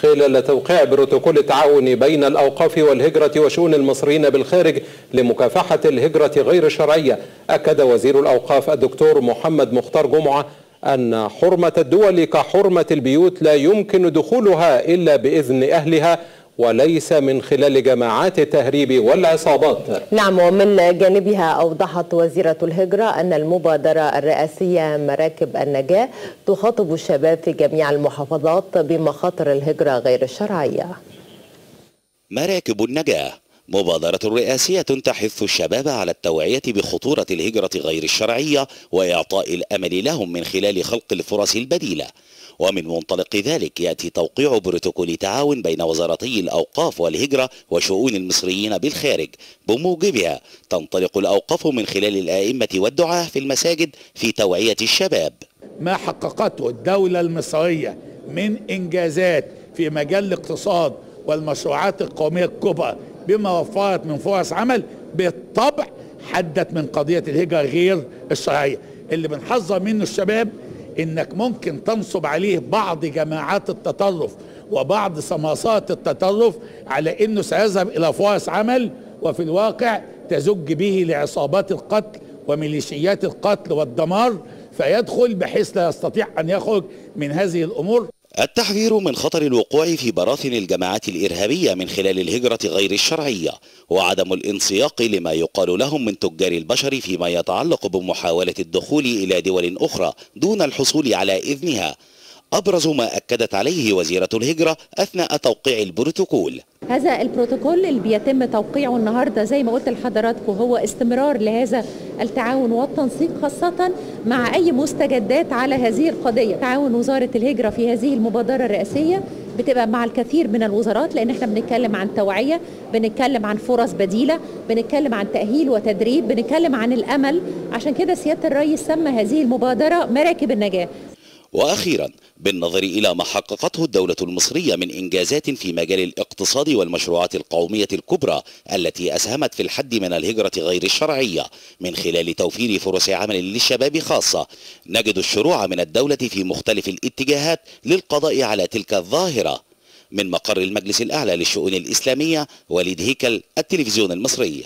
خلال توقيع بروتوكول التعاون بين الأوقاف والهجرة وشؤون المصريين بالخارج لمكافحة الهجرة غير الشرعية أكد وزير الأوقاف الدكتور محمد مختار جمعة أن حرمة الدول كحرمة البيوت لا يمكن دخولها إلا بإذن أهلها وليس من خلال جماعات التهريب والعصابات. نعم ومن جانبها أوضحت وزيرة الهجرة أن المبادرة الرئاسية مراكب النجاة تخاطب الشباب في جميع المحافظات بمخاطر الهجرة غير الشرعية. مراكب النجاة. مبادرة رئاسية تحث الشباب على التوعية بخطورة الهجرة غير الشرعية وإعطاء الأمل لهم من خلال خلق الفرص البديلة. ومن منطلق ذلك يأتي توقيع بروتوكول تعاون بين وزارتي الأوقاف والهجرة وشؤون المصريين بالخارج بموجبها. تنطلق الأوقاف من خلال الآئمة والدعاة في المساجد في توعية الشباب. ما حققته الدولة المصرية من إنجازات في مجال الاقتصاد والمشروعات القومية الكبرى بما وفرت من فرص عمل بالطبع حدت من قضية الهجرة غير الشرعية. اللي بنحذر منه الشباب إنك ممكن تنصب عليه بعض جماعات التطرف وبعض سماسات التطرف على إنه سيذهب إلى فرص عمل وفي الواقع تزج به لعصابات القتل وميليشيات القتل والدمار فيدخل بحيث لا يستطيع أن يخرج من هذه الأمور. التحذير من خطر الوقوع في براثن الجماعات الإرهابية من خلال الهجرة غير الشرعية وعدم الانسياق لما يقال لهم من تجار البشر فيما يتعلق بمحاولة الدخول إلى دول أخرى دون الحصول على إذنها. أبرز ما أكدت عليه وزيرة الهجرة أثناء توقيع البروتوكول. هذا البروتوكول اللي بيتم توقيعه النهارده زي ما قلت لحضراتكم هو استمرار لهذا التعاون والتنسيق خاصة مع أي مستجدات على هذه القضية. تعاون وزارة الهجرة في هذه المبادرة الرئاسية بتبقى مع الكثير من الوزارات لأن إحنا بنتكلم عن توعية بنتكلم عن فرص بديلة بنتكلم عن تأهيل وتدريب بنتكلم عن الأمل. عشان كده سيادة الرئيس سمى هذه المبادرة مراكب النجاة. وأخيرا بالنظر إلى ما حققته الدولة المصرية من إنجازات في مجال الاقتصاد والمشروعات القومية الكبرى التي أسهمت في الحد من الهجرة غير الشرعية من خلال توفير فرص عمل للشباب خاصة نجد الشروع من الدولة في مختلف الاتجاهات للقضاء على تلك الظاهرة. من مقر المجلس الأعلى للشؤون الإسلامية وليد هيكل التلفزيون المصري.